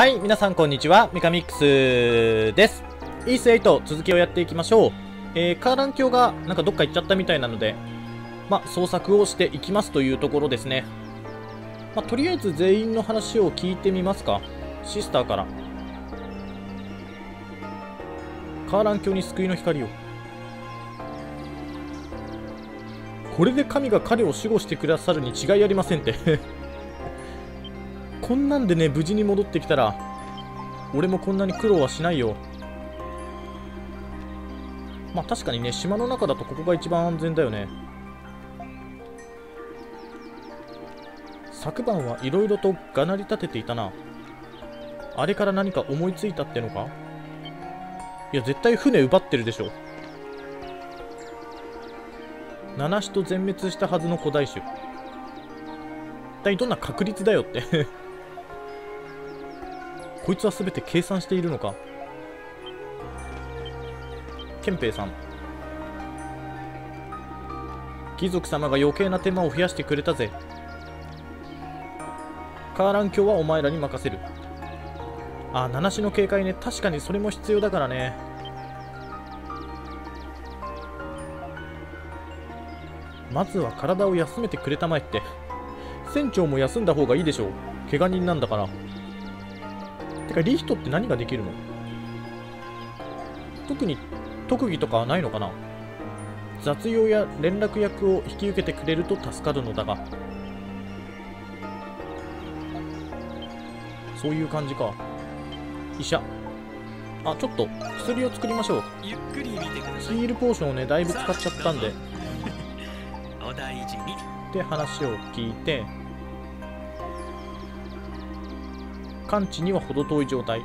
はい、皆さんこんにちは。ミカミックスです。イース8続きをやっていきましょう。えー、カーラン教がなんかどっか行っちゃったみたいなので、まあ、捜索をしていきますというところですね。ま、とりあえず全員の話を聞いてみますか。シスターから。カーラン教に救いの光を。これで神が彼を守護してくださるに違いありませんってこんなんでね、無事に戻ってきたら、俺もこんなに苦労はしないよ。まあ確かにね、島の中だとここが一番安全だよね。昨晩はいろいろとがなり立てていたな。あれから何か思いついたってのか？いや、絶対船奪ってるでしょ。七種と全滅したはずの古代種。一体どんな確率だよってこいつは全て計算しているのか？憲兵さん。貴族様が余計な手間を増やしてくれたぜ。カーラン教はお前らに任せる。あ七種の警戒ね。確かにそれも必要だからね。まずは体を休めてくれたまえって。船長も休んだ方がいいでしょう。怪我人なんだから。てかリヒトって何ができるの？特に特技とかはないのかな？雑用や連絡役を引き受けてくれると助かるのだが。そういう感じか。医者。あちょっと薬を作りましょう。ゆっくり見てくだヒさい。ールポーションをねだいぶ使っちゃったんで。お大事に。で話を聞いて完治には程遠い状態、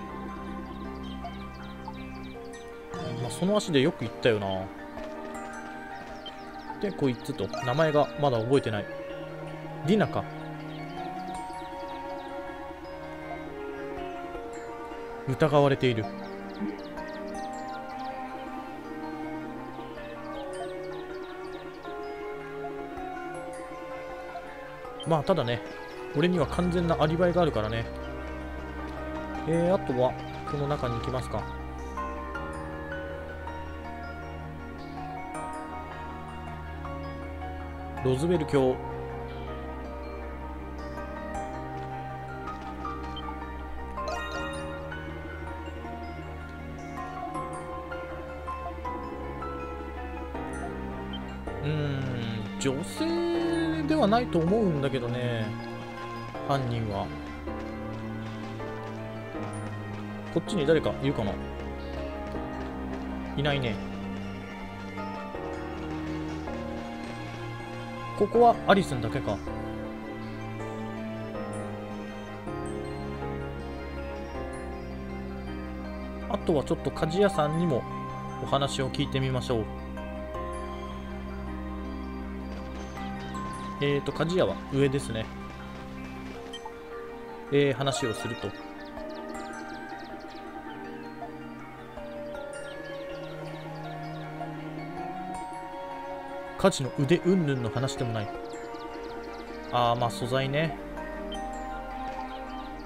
まあ、その足でよく行ったよな。でこいつと名前がまだ覚えてない。ディナか。疑われている。まあただね俺には完全なアリバイがあるからね。えー、あとはこの中に行きますか。ロズウェル教。うん女性ではないと思うんだけどね。犯人は。こっちに誰かいるかな？いないね。ここはアリスンだけか。あとはちょっと鍛冶屋さんにもお話を聞いてみましょう。えーと鍛冶屋は上ですね。えー、話をすると。家事の腕うんぬんの話でもない。ああまあ素材ね。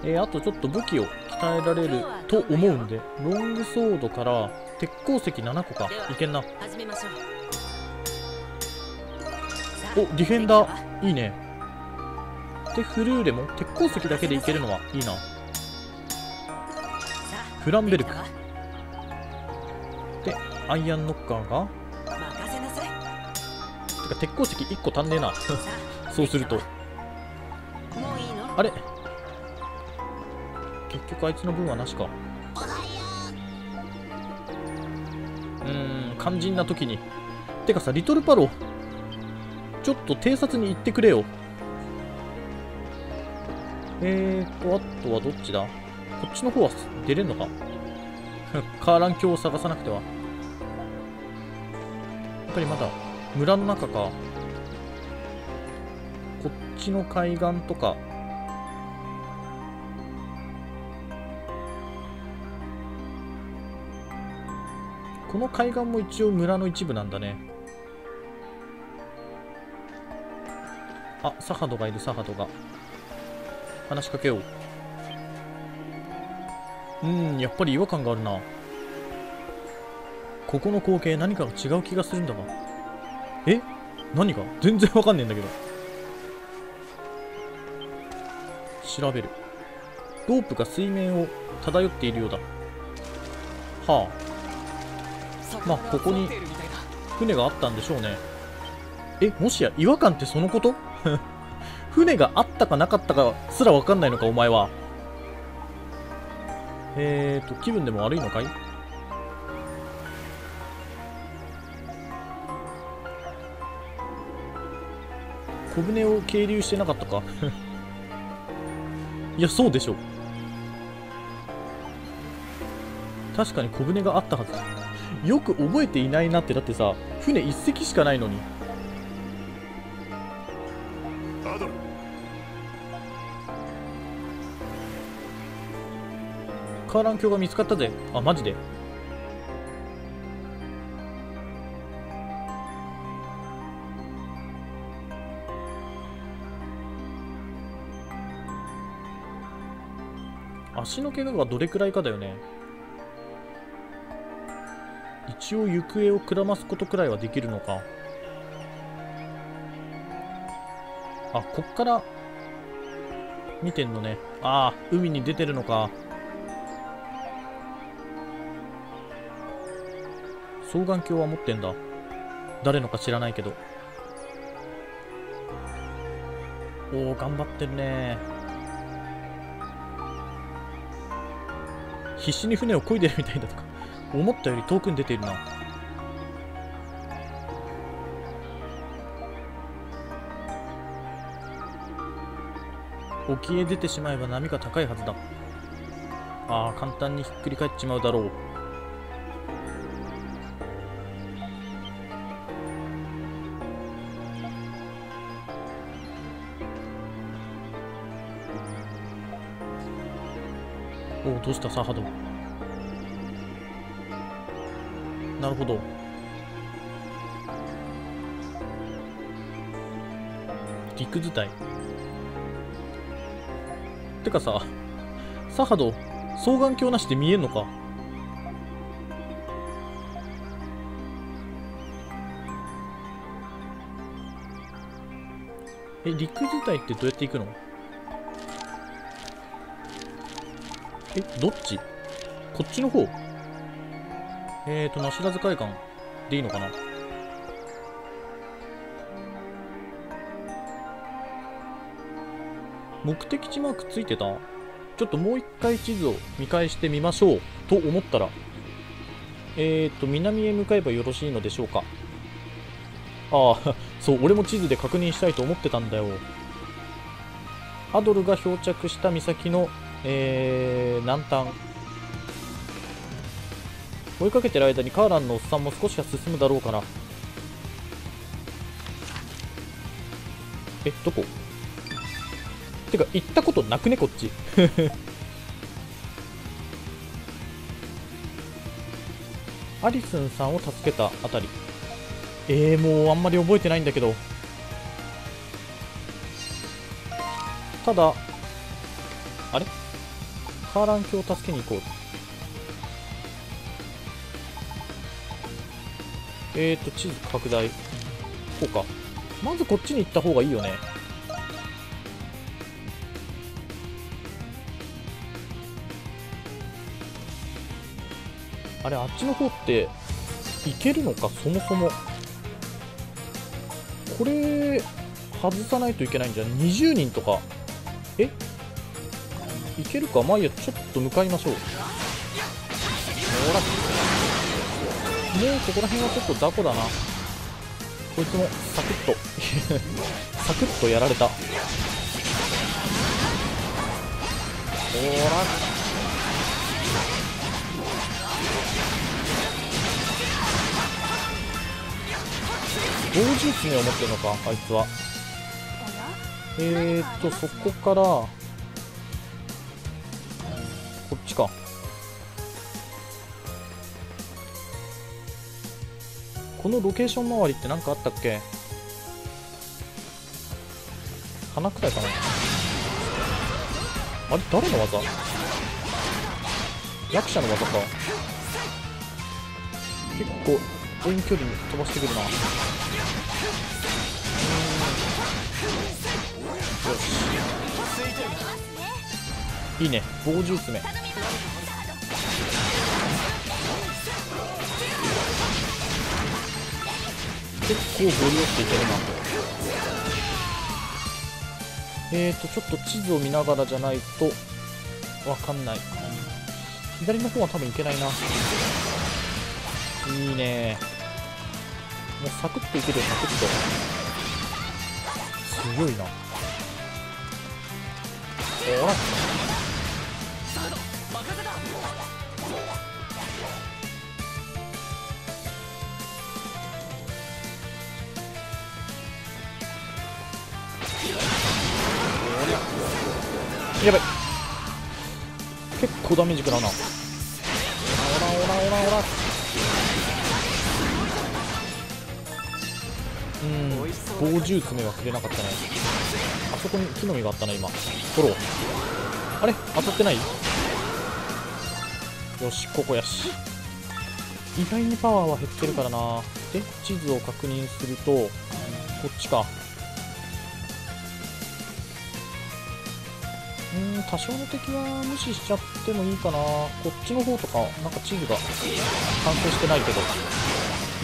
えー、あとちょっと武器を鍛えられると思うんでロングソードから鉄鉱石7個か。いけんな。おディフェンダーいいね。でフルーレも鉄鉱石だけでいけるのはいいな。フランベルク。でアイアンノッカーがか鉄鉱石1個足んねえな。そうすると。あれ？結局あいつの分はなしか。うん肝心な時に。てかさリトルパロちょっと偵察に行ってくれよ。えーとあとはどっちだ？こっちの方は出れんのか？カーラン橋を探さなくては。やっぱりまだ村の中か。こっちの海岸とか。この海岸も一応村の一部なんだね。あサハドがいるサハドが。話しかけよう。うんやっぱり違和感があるな。ここの光景何かが違う気がするんだが。え？何が？全然わかんねえんだけど。調べる。ロープが水面を漂っているようだ。はあ。まあここに船があったんでしょうね。えもしや違和感ってそのこと？船があったかなかったかすらわかんないのかお前は。えーと気分でも悪いのかい？小舟を係留してなかったか？いやそうでしょ確かに小舟があったはず。よく覚えていないなってだってさ船一隻しかないのに。アドル。カーラン橋が見つかったぜ。あマジで？足の怪我がどれくらいかだよね。一応行方をくらますことくらいはできるのか。あこっから。見てんのね。ああ海に出てるのか。双眼鏡は持ってんだ。誰のか知らないけど。おお頑張ってるね。必死に船を漕いでるみたいだとか思ったより遠くに出ているな沖へ出てしまえば波が高いはずだああ簡単にひっくり返っちまうだろうおどうしたサハド。なるほど。陸伝い。てかさサハド双眼鏡なしで見えんのか？え陸自体ってどうやって行くの？えどっち？こっちの方？えーとなしらず海岸でいいのかな？目的地マークついてた？ちょっともう一回地図を見返してみましょう。と思ったらえーと南へ向かえばよろしいのでしょうか？ああ そう俺も地図で確認したいと思ってたんだよ。アドルが漂着した岬の、えー、南端。追いかけてる間にカーランのおっさんも少しは進むだろうからえどこ？てか行ったことなくねこっち。アリスンさんを助けたあたり。えー、もうあんまり覚えてないんだけど。ただあれ？カーラン卿を助けに行こう。えーと地図拡大。こうか。まずこっちに行った方がいいよね。あれあっちの方って行けるのか？そもそも。これ外さないといけないんじゃん20人とか。え？いけるか？まあいいやちょっと向かいましょう。ほら。もうここら辺はちょっと雑魚だな。こいつもサクッと。サクッとやられた。ほら。同時爪を持ってるのかあいつは。えーっとそこからちか。このロケーション周りって何かあったっけ？花くらいかな。あれ誰の技？役者の技か。結構遠距離に飛ばしてくるな。よし。いいね。棒銃爪結構ゴリ押していけるなえーとちょっと地図を見ながらじゃないとわかんない。左の方は多分いけないな。いいね。もうサクッといけるよサクッと。強いな。ほら。やばい。結構ダメージ食らうな。オラオラオラオラうん。棒銃爪はくれなかったね。あそこに木の実があったな今。取ろう。あれ？当たってない？よしここやし。意外にパワーは減ってるからな。で地図を確認するとこっちか。うん多少の敵は無視しちゃってもいいかな。こっちの方とかなんか地図が完成してないけど。行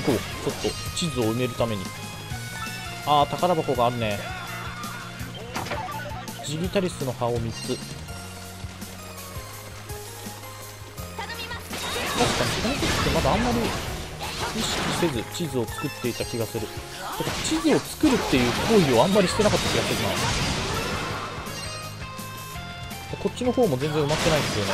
こう。ちょっと地図を埋めるために。ああ宝箱があるね。ジギタリスの葉を3つ。確かにこの時ってまだあんまり意識せず地図を作っていた気がする。てか地図を作るっていう行為をあんまりしてなかった気がするな。こっちの方も全然埋まってないんですよね。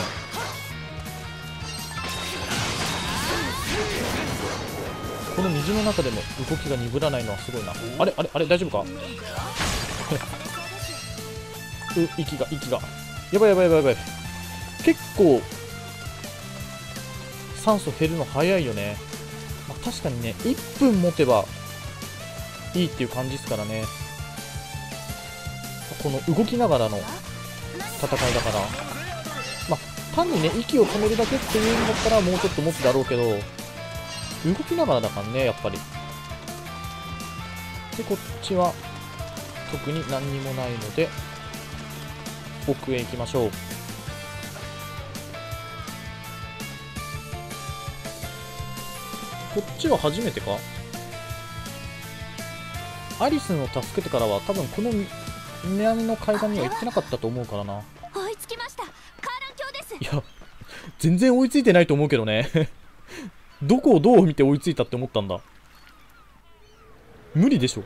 この水の中でも動きが鈍らないのはすごいな。あれあれあれ大丈夫か？う息が息が。やばいやばいやばいやばい。結構酸素減るの早いよね、まあ、確かにね1分持てばいいっていう感じですからね。この動きながらの戦いだから。まあ単にね息を止めるだけっていうんだったらもうちょっと持つだろうけど動きながらだからねやっぱり。でこっちは特に何にもないので奥へ行きましょう。こっちは初めてか？アリスンを助けてからは多分この南の海岸には行ってなかったと思うからな追いつきました。カーラン橋です。いや全然追いついてないと思うけどね。どこをどう見て追いついたって思ったんだ？無理でしょ。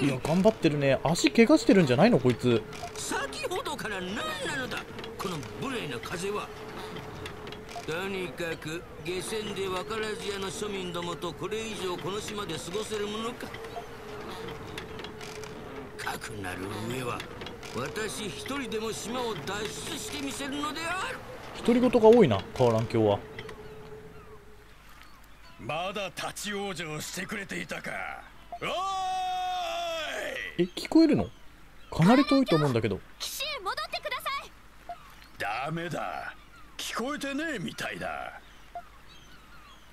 いや頑張ってるね。足怪我してるんじゃないのこいつ。先ほどから何なのだ。この無礼な風はとにかく下船で分からず屋の庶民どもとこれ以上この島で過ごせるものか。かくなる上は私一人でも島を脱出してみせるのである。独り言が多いなカーラン教は。まだ立ち往生してくれていたか。おーいえ聞こえるの？かなり遠いと思うんだけど。岸へ戻ってください。ダメだ聞こえてねえみたいだ。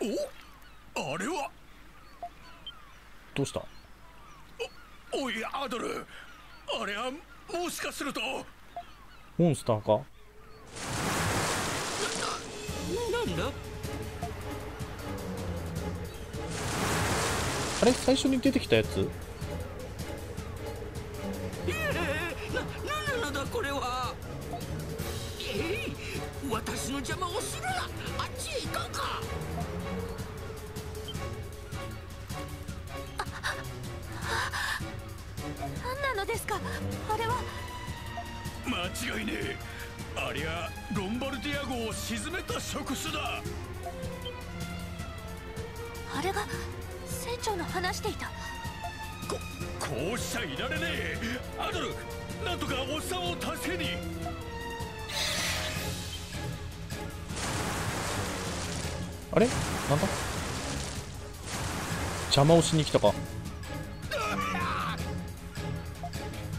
お？あれは？どうした？おいアドル。あれはもしかすると。モンスターか？なんだ？あれ？最初に出てきたやつ？ええな何なのだこれは？えい私の邪魔をするな。あっちへ行かんか。何なのですかあれは間違いねえありゃロンバルディア号を沈めた触手だあれが船長の話していたここうしちゃいられねえアドルなんとかおっさんを助けにあれ？なんだ？邪魔をしに来たか。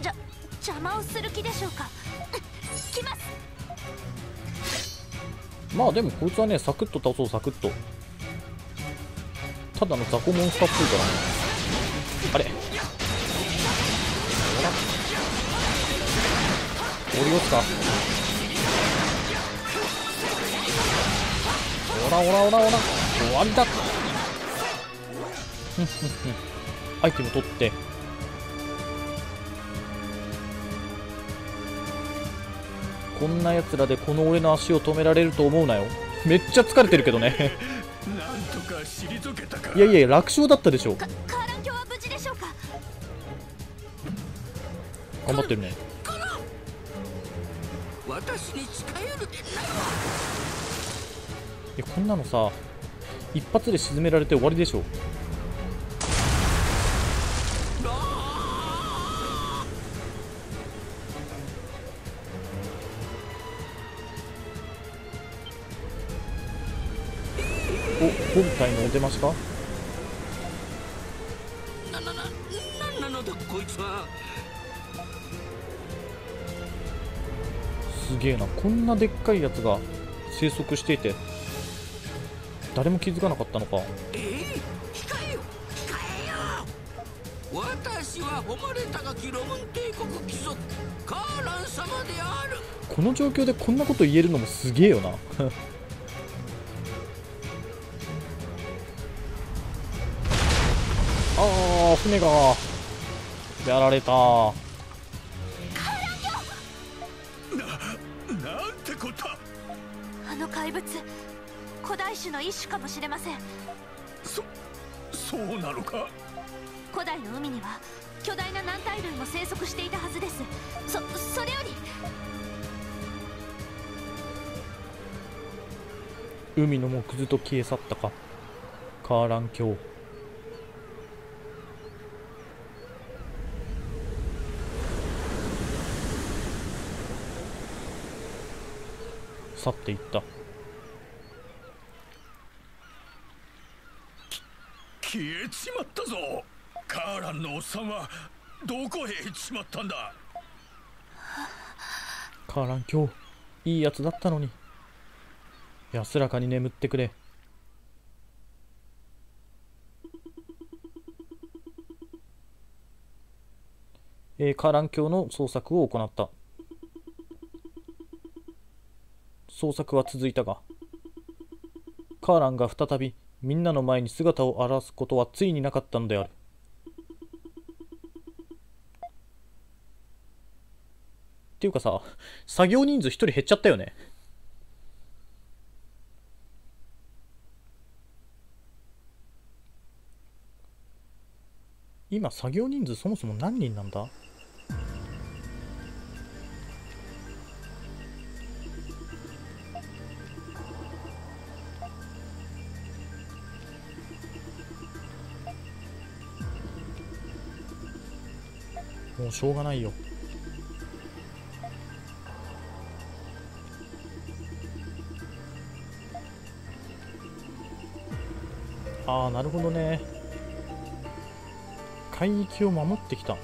じゃ邪魔ををする気でしょうか？来ます！まあでもこいつはねサクッと倒そうサクッと。ただの雑魚モンスターっぽいから。ねあれ？降り落ちたらほらほらほら。終わりだ。アイテム取って。こんな奴らでこの俺の足を止められると思うなよ。めっちゃ疲れてるけどね。なんとか退けたか。いやいや楽勝だったでしょうか？頑張ってるねいやこんなのさ一発で沈められて終わりでしょ。お今回のお出ましか？ななななんなのだこいつは。すげえな。こんなでっかいやつが生息していて誰も気づかなかったのか。ええ控えよ。控えよ私は誉れ高きロムン帝国貴族カーラン様である。この状況でこんなこと言えるのもすげえよな。ああ船が。やられた。なんてこったあの怪物古代種の一種かもしれません。そそうなのか？古代の海には巨大な軟体類も生息していたはずです。そそれより。海の木図と消え去ったか？カーラン卿去っていった消えちまったぞ。カーランのおっさんはどこへ行っちまったんだ？カーラン卿いいやつだったのに。安らかに眠ってくれ。えーカーラン卿の捜索を行った。捜索は続いたがカーランが再びみんなの前に姿を現すことはついになかったのである。っていうかさ作業人数一人減っちゃったよね。今作業人数そもそも何人なんだ？もうしょうがないよ。ああなるほどね。海域を守ってきた。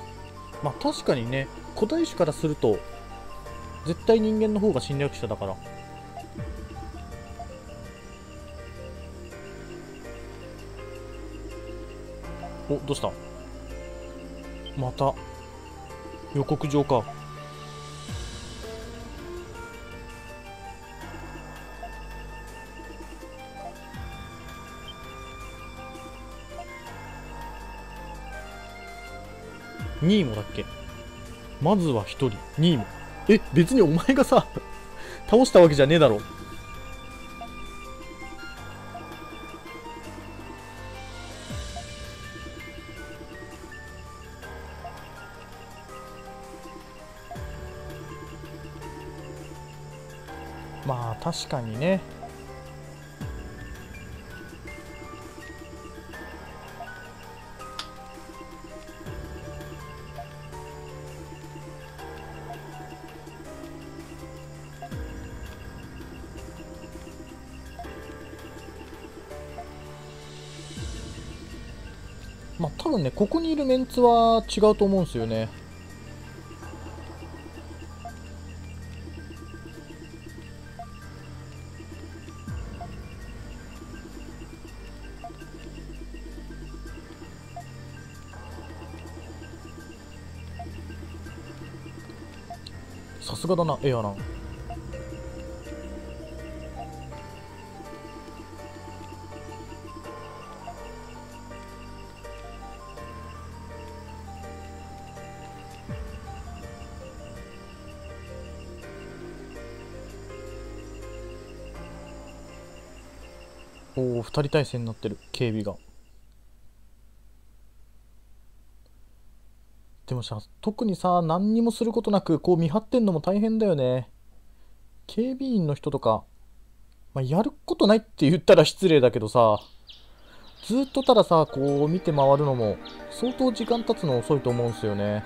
まあ確かにね古代種からすると絶対人間の方が侵略者だから。おどうした？また。予告状か。ニーモだっけ？まずは一人。ニーモ。え別にお前がさ倒したわけじゃねえだろ。確かにね。まあ多分ねここにいるメンツは違うと思うんですよね。さすがだなエアランおお2人体制になってる警備が。もさ特にさ何にもすることなくこう見張ってんのも大変だよね。警備員の人とか、まあ、やることないって言ったら失礼だけどさずっとたださこう見て回るのも相当時間経つの遅いと思うんすよね。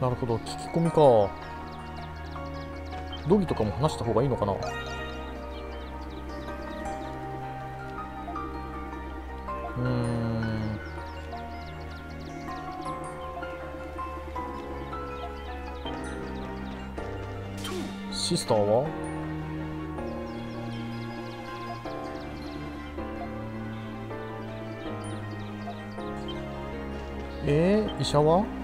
なるほど。聞き込みか。ドギとかも話した方がいいのかな？うん。シスターは？えー、医者は？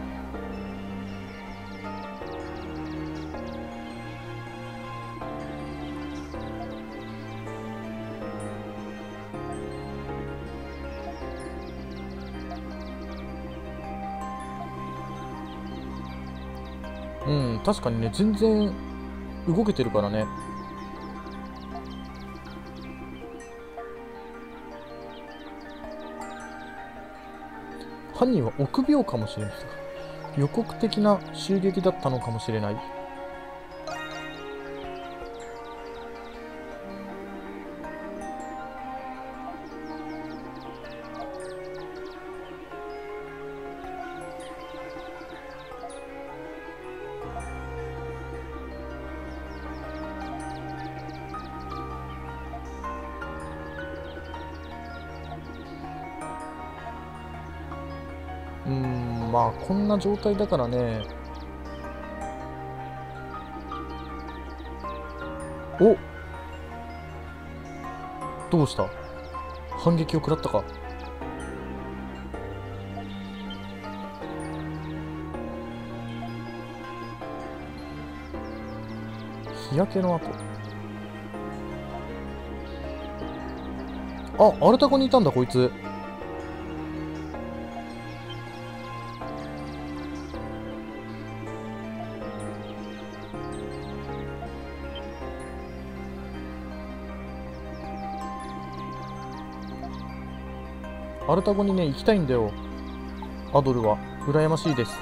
確かにね全然動けてるからね。犯人は臆病かもしれない。予告的な襲撃だったのかもしれない。こんな状態だからね。お。どうした？反撃を食らったか。日焼けの跡あアルタコにいたんだこいつ。アルタゴにね行きたいんだよ。アドルは羨ましいです。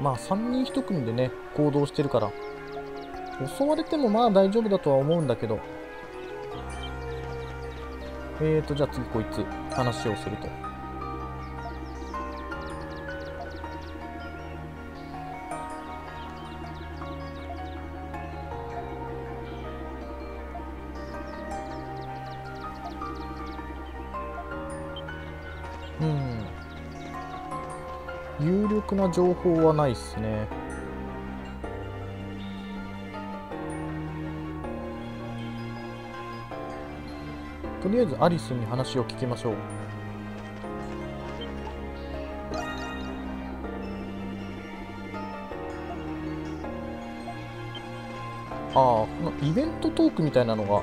まあ3人1組でね行動してるから。襲われてもまあ大丈夫だとは思うんだけど。えーと、じゃあ次こいつ、話をすると。うん。有力な情報はないっすね。とりあえずアリスに話を聞きましょう。ああ、このイベントトークみたいなのが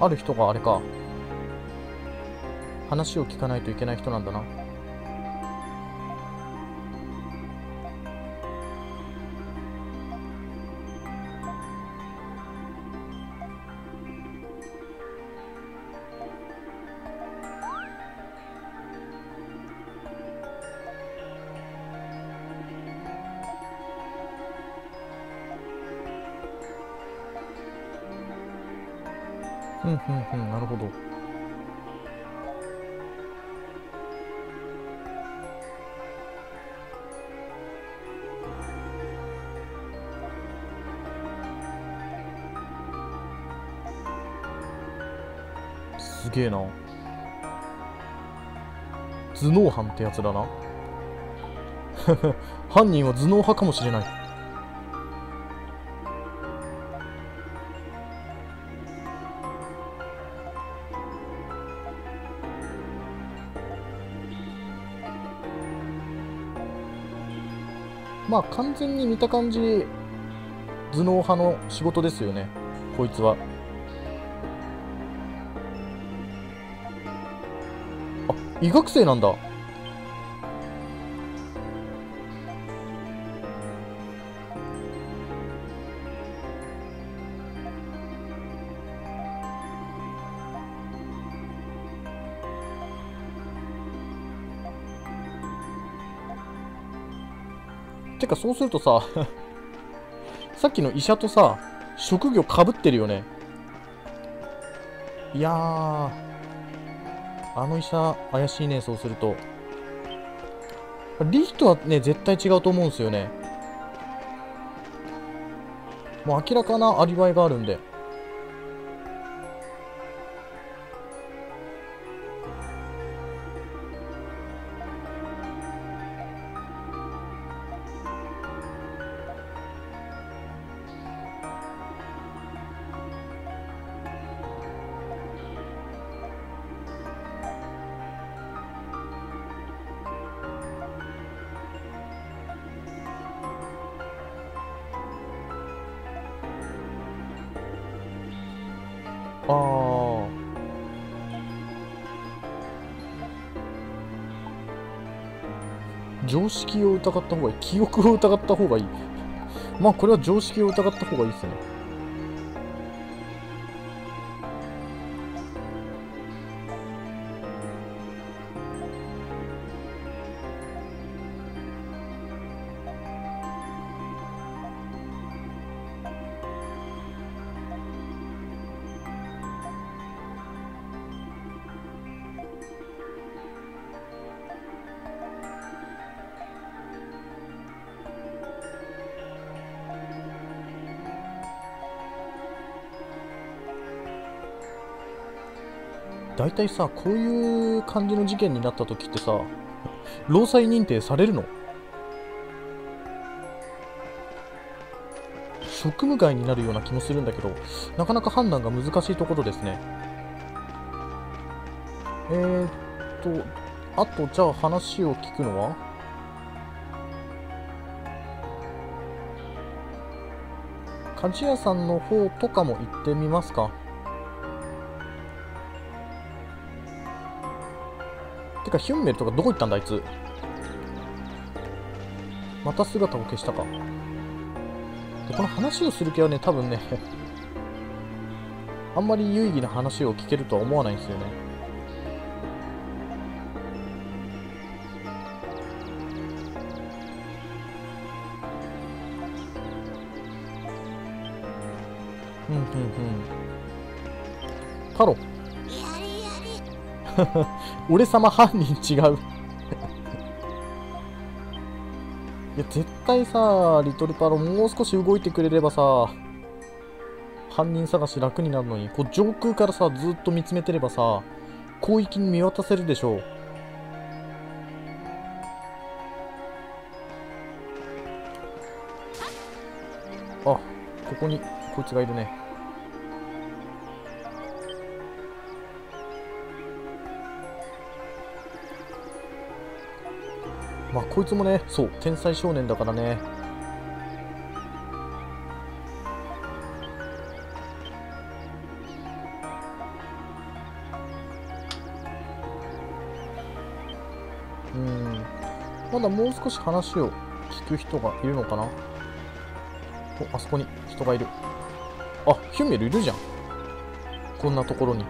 ある人があれか。話を聞かないといけない人なんだな。うんうんうんなるほど。すげえな。頭脳犯ってやつだな。犯人は頭脳派かもしれない。まあ完全に見た感じ頭脳派の仕事ですよね。こいつは。あ医学生なんだ。てかそうするとさ さっきの医者とさ職業かぶってるよね。いやあの医者怪しいねそうすると。リヒトはね絶対違うと思うんですよね。もう明らかなアリバイがあるんで。常識を疑った方がいい。記憶を疑った方がいい。まあこれは常識を疑った方がいいですね。体さこういう感じの事件になった時ってさ労災認定されるの？職務外になるような気もするんだけどなかなか判断が難しいところですね。えー、っとあとじゃあ話を聞くのは？鍛冶屋さんの方とかも行ってみますか？かヒュンメルとかどこ行ったんだあいつ。また姿を消したか。でこの話をする気はね多分ね あんまり有意義な話を聞けるとは思わないんですよね。うんうんうん。太郎 俺様犯人違う。いや絶対さリトルパロもう少し動いてくれればさ犯人探し楽になるのにこう上空からさずっと見つめてればさ広域に見渡せるでしょう。あここにこいつがいるね。まあこいつもねそう天才少年だからね。うん。まだもう少し話を聞く人がいるのかな？おあそこに人がいる。あヒュンメルいるじゃん。こんなところに。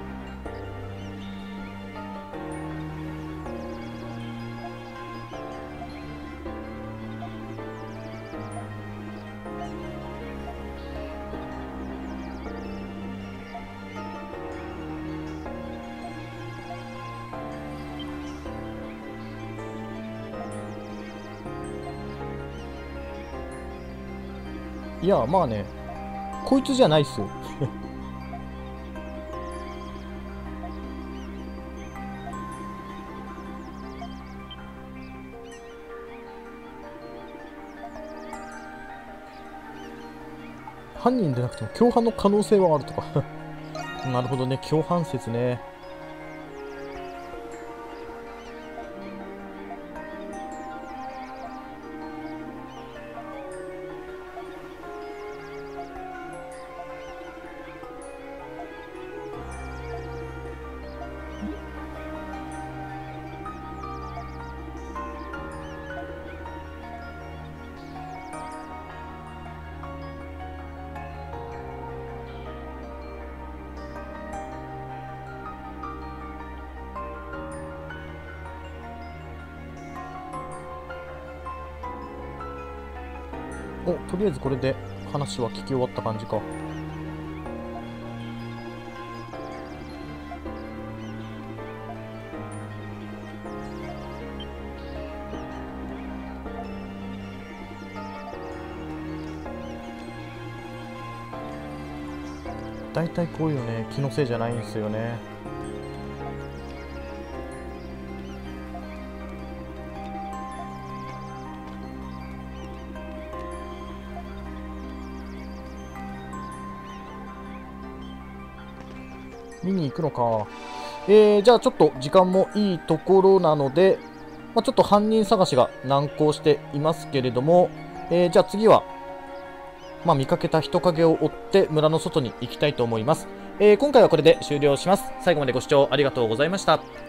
いやまあねこいつじゃないっすよ。犯人でなくても共犯の可能性はあるとか。なるほどね共犯説ね。おとりあえずこれで話は聞き終わった感じか。大体こういうね気のせいじゃないんですよね。見に行くのか。えー、じゃあちょっと時間もいいところなので、まあ、ちょっと犯人探しが難航していますけれども、えー、じゃあ次は、まあ、見かけた人影を追って村の外に行きたいと思います。えー、今回はこれで終了します。最後までご視聴ありがとうございました。